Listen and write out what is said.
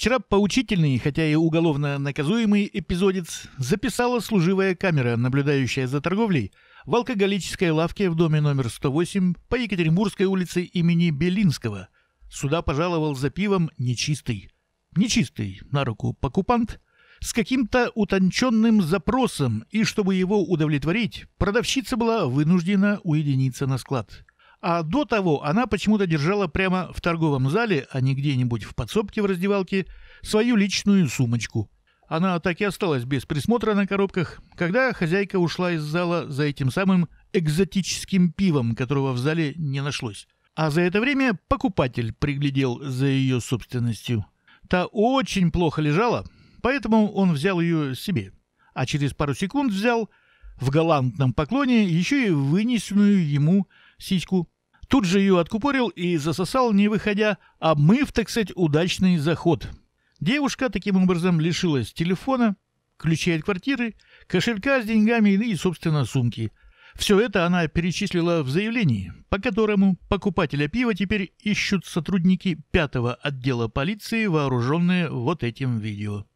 Вчера поучительный, хотя и уголовно наказуемый эпизодец записала служивая камера, наблюдающая за торговлей, в алкоголической лавке в доме номер 108 по Екатеринбургской улице имени Белинского. Сюда пожаловал за пивом нечистый. Нечистый, на руку покупант, с каким-то утонченным запросом, и чтобы его удовлетворить, продавщица была вынуждена уединиться на склад. А до того она почему-то держала прямо в торговом зале, а не где-нибудь в подсобке в раздевалке, свою личную сумочку. Она так и осталась без присмотра на коробках, когда хозяйка ушла из зала за этим самым экзотическим пивом, которого в зале не нашлось. А за это время покупатель приглядел за ее собственностью. Та очень плохо лежала, поэтому он взял ее себе. А через пару секунд взял в галантном поклоне еще и вынесенную ему сиську. Тут же ее откупорил и засосал, не выходя, обмыв, так сказать, удачный заход. Девушка таким образом лишилась телефона, ключей от квартиры, кошелька с деньгами и, собственно, сумки. Все это она перечислила в заявлении, по которому покупателя пива теперь ищут сотрудники пятого отдела полиции, вооруженные вот этим видео.